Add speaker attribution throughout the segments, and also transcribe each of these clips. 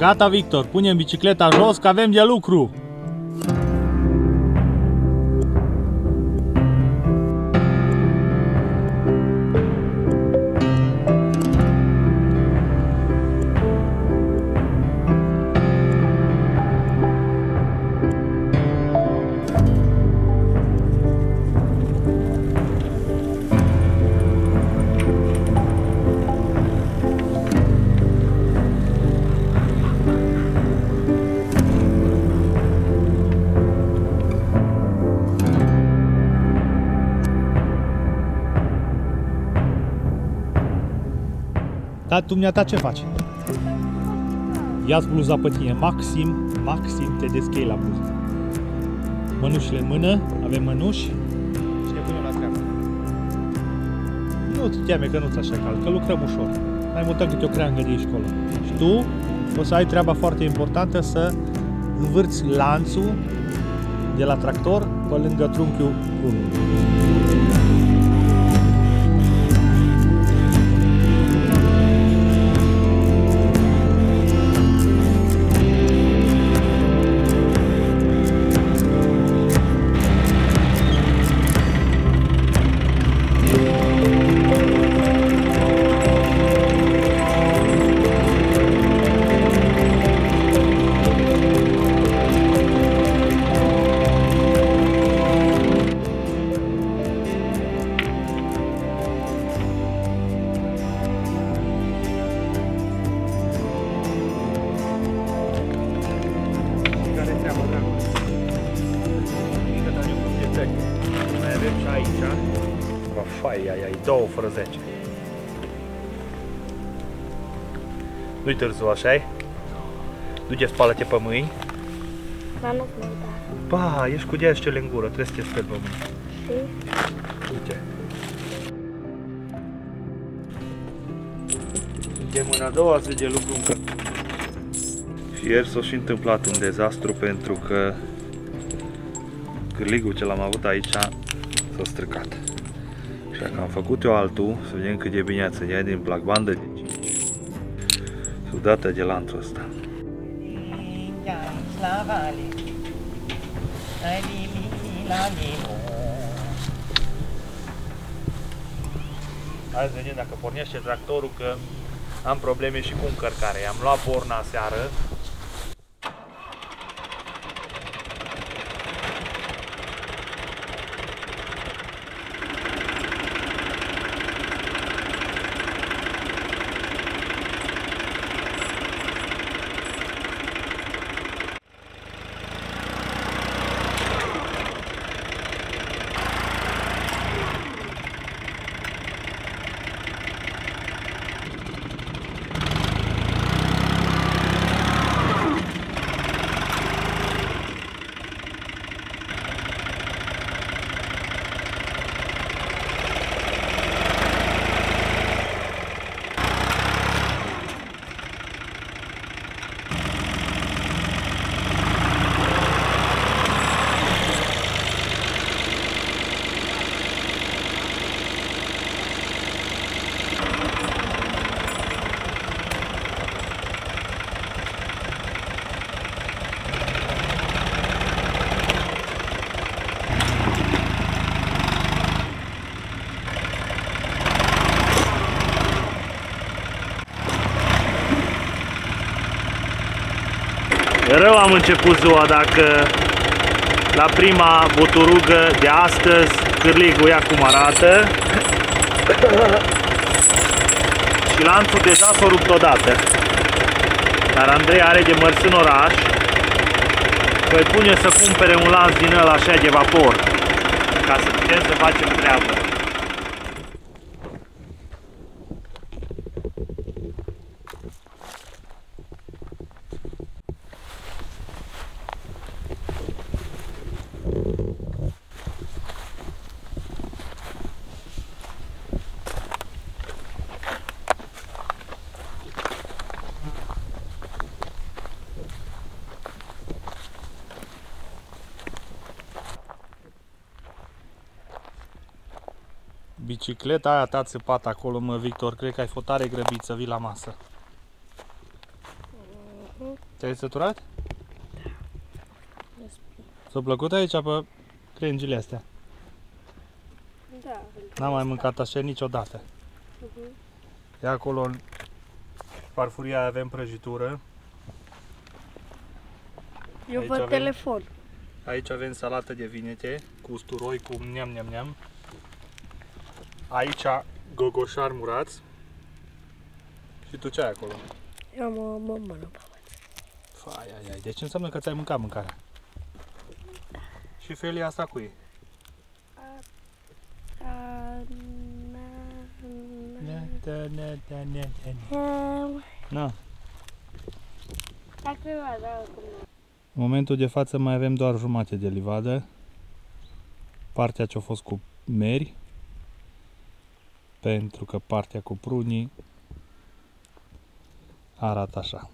Speaker 1: Da, gata, Victor, punem bicicleta jos că avem de lucru. Dumneata ce faci? Ia-ți bluza pe tine, maxim, maxim te deschei la bluză. Mănușile în mână, avem mănuși și ne punem la treabă. Nu te teame că nu-ți așa cald, că lucrăm ușor. Mai mutăm câte o creangă de aici colo. Și tu o să ai treaba foarte importantă să învârți lanțul de la tractor pe lângă trunchiul prunului. Și aici. Bă, fai, ai, ai, două fără 10. Nu-i târziu, așa -i? Du-te, spală-te pe mâini.
Speaker 2: Dar nu mă uita.
Speaker 1: Ba, ești cu deascele în gură, trebuie să te speli pe mâini.
Speaker 2: Și
Speaker 1: Uite. De mâna a doua zi de lucru încă. Și ieri s-a și întâmplat un dezastru pentru că cârligul ce l-am avut aici s-a stricat. Și că am făcut eu altul, să vedem cât de bine ați ia din placbandă de 5. Sudată de lanțul ăsta. Hai să vedem dacă pornește tractorul că am probleme și cu încărcare. Am luat borna seară. Rău am început ziua dacă la prima buturugă de astăzi cârligul ia cum arată și lanțul deja s-a rupt odată. Dar Andrei are de mers în oraș voi pune să cumpere un lanț din ăla așa de vapor ca să putem să facem treabă. Bicicleta aia ta țăpat acolo, mă, Victor. Cred că ai fost tare grăbit să vii la masă.
Speaker 2: Mhm.
Speaker 1: Te-ai săturat?
Speaker 2: Respir.
Speaker 1: S-a plăcut aici pe crengile astea?
Speaker 2: Da.
Speaker 1: N-am mai mâncat așa niciodată.
Speaker 2: Mhm.
Speaker 1: De acolo în farfuria avem prăjitură.
Speaker 2: Eu
Speaker 1: Aici
Speaker 2: văd
Speaker 1: avem-
Speaker 2: telefon.
Speaker 1: Aici avem salată de vinete cu usturoi, cu neam neam neam. Aici gogoșar murați. Și tu ce ai acolo?
Speaker 2: Eu am o mămână pe
Speaker 1: Fai, ai, ai. Deci înseamnă că ți-ai mâncat mâncarea. Și felia asta cu ei. Da, da, da, da, da, da. Na.
Speaker 2: Dacă eu da, acum.
Speaker 1: În momentul de față mai avem doar jumate de livadă. Partea ce a fost cu meri. Pentru că partea cu prunii arată așa.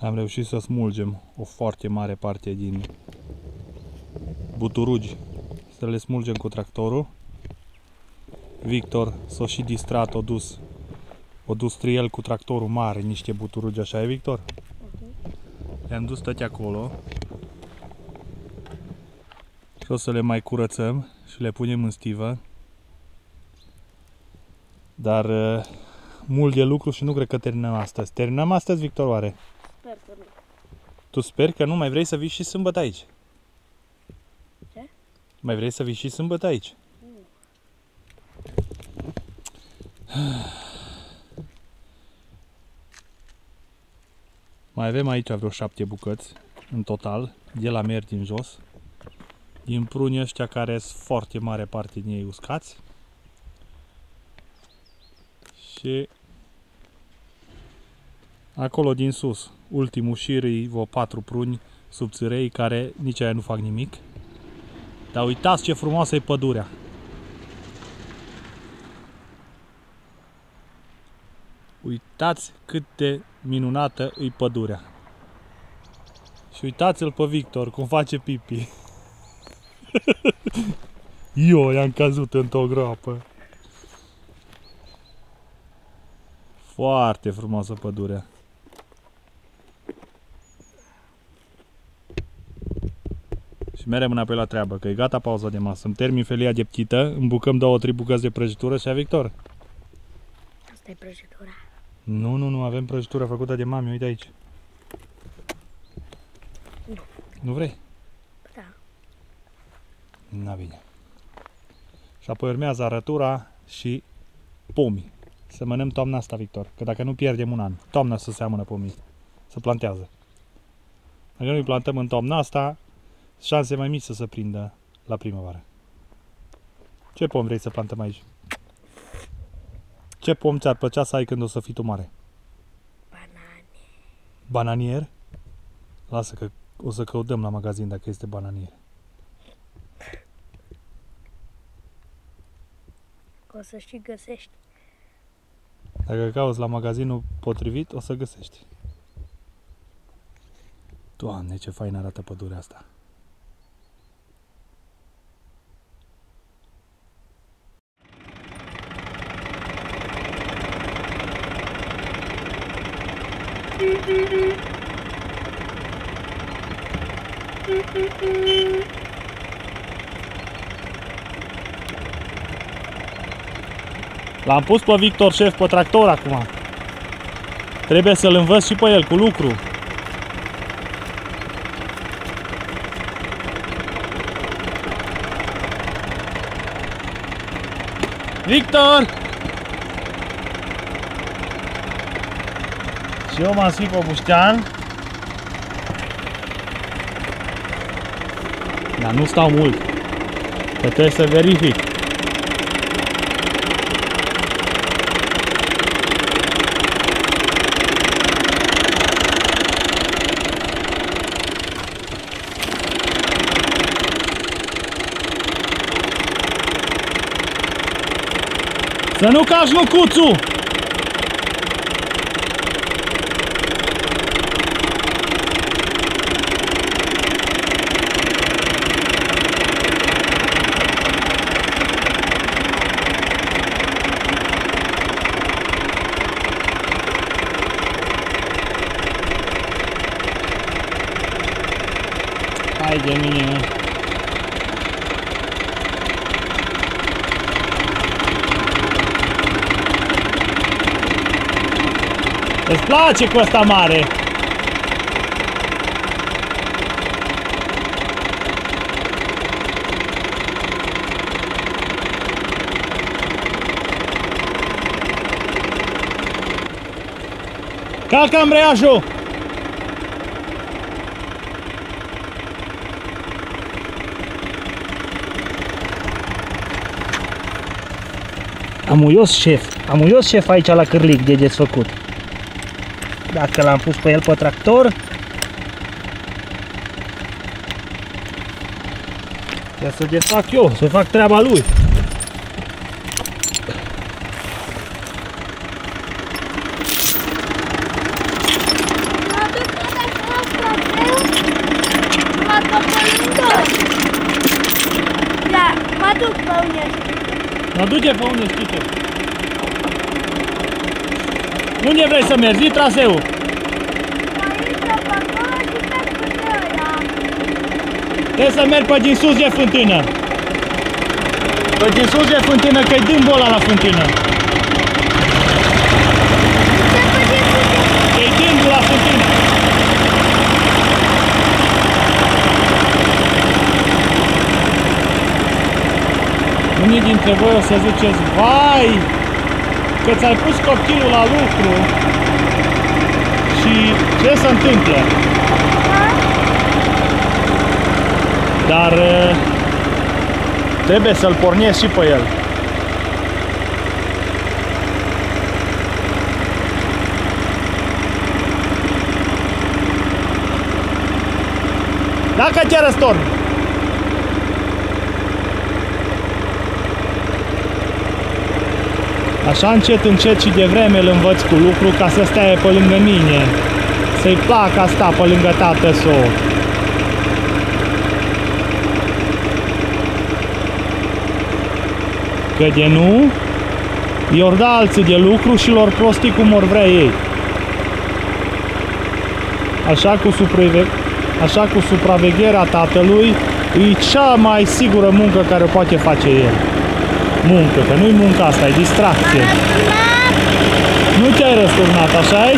Speaker 1: Am reușit să smulgem o foarte mare parte din buturugi. Să le smulgem cu tractorul. Victor s-a și distrat, o dus, o dus triel cu tractorul mare, niște buturugi, așa e, Victor? Le-am dus toate acolo. Și o să le mai curățăm și le punem în stivă. Dar uh, mult de lucru și nu cred că terminăm astăzi. Terminăm astăzi, Victor, oare?
Speaker 2: Sper că nu.
Speaker 1: Tu sper că nu mai vrei să vii și sâmbătă aici.
Speaker 2: Ce?
Speaker 1: Mai vrei să vii și sâmbătă aici? Mai avem aici vreo șapte bucăți în total, de la mer din jos. Din prunii ăștia care sunt foarte mare parte din ei uscați. Și acolo din sus, ultimul șir e vreo patru pruni subțirei care nici aia nu fac nimic. Dar uitați ce frumoasă e pădurea. Uitați cât de minunată e pădurea. Și uitați-l pe Victor cum face pipi. Eu i-am căzut într-o groapă. Foarte frumoasă pădurea. Și merem înapoi la treabă, că e gata pauza de masă. Îmi termin felia de ptită, îmi bucăm două, trei bucăți de prăjitură și a Victor.
Speaker 2: Asta e prăjitura.
Speaker 1: Nu, nu, nu, avem prăjitură făcută de mami, uite aici.
Speaker 2: Nu.
Speaker 1: Nu vrei?
Speaker 2: Da.
Speaker 1: Na bine. Și apoi urmează arătura și pomii. Să mănăm toamna asta, Victor, că dacă nu pierdem un an, toamna să seamănă pomii, să plantează. Dacă nu îi plantăm în toamna asta, șanse mai mici să se prindă la primăvară. Ce pom vrei să plantăm aici? Ce pom ți-ar plăcea să ai când o să fii tu mare?
Speaker 2: Banane.
Speaker 1: Bananier? Lasă că o să căutăm la magazin dacă este bananier.
Speaker 2: O să și găsești.
Speaker 1: Dacă cauți la magazinul potrivit, o să găsești. Doamne, ce fain arată pădurea asta. L-am pus pe Victor șef pe tractor acum. Trebuie să-l învăț și pe el cu lucru. Victor! Și eu m-am sfit pe buștean. Dar nu stau mult. Că trebuie să verific. Să nu cași nucuțul! Hai de mine. Îți place cu ăsta mare? Calcă ambreiajul! Amuios șef, amuios șef aici la cârlic de desfăcut. Dacă l-am pus pe el pe tractor, Ia să desfac eu, să fac treaba lui.
Speaker 2: Mă duc tot așa spre greu. Mă duc pe lângă. Da, mă duc pe unde
Speaker 1: Mă duce pe unde știi tu. Unde vrei să mergi? Zi traseul.
Speaker 2: Aici, pe acolo și pe până ăla.
Speaker 1: Trebuie să mergi pe din sus de fântână. Pe din sus de fântână, că-i dâmbul ăla la fântână.
Speaker 2: Ce putem putem?
Speaker 1: E dâmbul la fântână. Unii dintre voi o să ziceți, vai, că ți-ai pus copilul la lucru și ce se întâmplă? Dar uh, trebuie să-l pornesc și pe el. Dacă te răstorn. Așa încet, încet și de vreme îl învăț cu lucru ca să stea pe lângă mine. Să-i placă a sta pe lângă tată său. Că de nu, i-or da alții de lucru și lor prosti cum or vrea ei. Așa cu, supraveghe- așa cu supravegherea tatălui, e cea mai sigură muncă care o poate face el. Muncă, că nu-i munca asta, e distracție. Nu te-ai răsturnat, așa -i?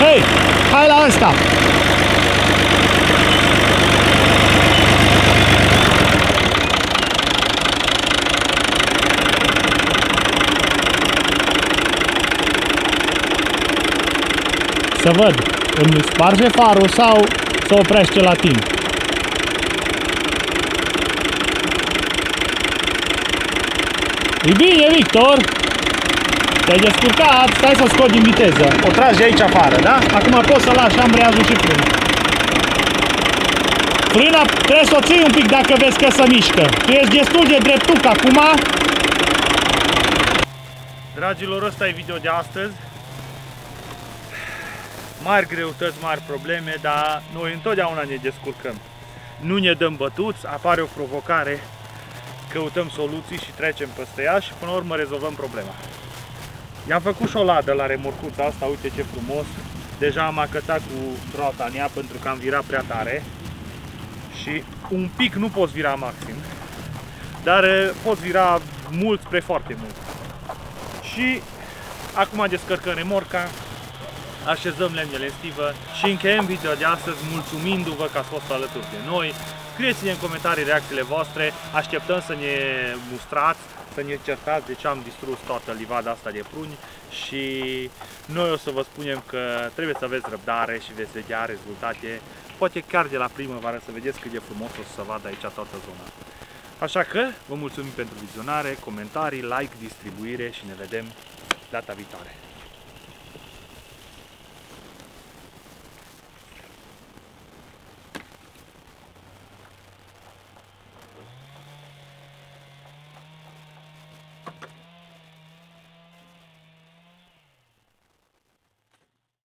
Speaker 1: Hei, hai la ăsta! Să văd, îmi sparge farul sau să oprește la timp? E bine, Victor! Te-ai descurcat, stai să scot din viteză. O tragi de aici afară, da? Acum poți să lași ambreiajul și frâna. Frâna trebuie să o ții un pic dacă vezi că se mișcă. Tu ești destul de dreptuc acum. Dragilor, ăsta e video de astăzi. Mari greutăți, mari probleme, dar noi întotdeauna ne descurcăm. Nu ne dăm bătuți, apare o provocare, căutăm soluții și trecem peste ea și până la urmă rezolvăm problema. I-am făcut și o ladă la remorcuța asta, uite ce frumos. Deja am acătat cu roata în ea pentru că am virat prea tare. Și un pic nu poți vira maxim. Dar eh, poți vira mult spre foarte mult. Și acum descărcăm remorca, așezăm lemnele în stivă și încheiem video de astăzi mulțumindu-vă că ați fost alături de noi. Scrieți-ne în comentarii reacțiile voastre, așteptăm să ne mustrați, să ne certați de ce am distrus toată livada asta de pruni și noi o să vă spunem că trebuie să aveți răbdare și veți vedea rezultate, poate chiar de la primăvară să vedeți cât de frumos o să se vadă aici toată zona. Așa că vă mulțumim pentru vizionare, comentarii, like, distribuire și ne vedem data viitoare.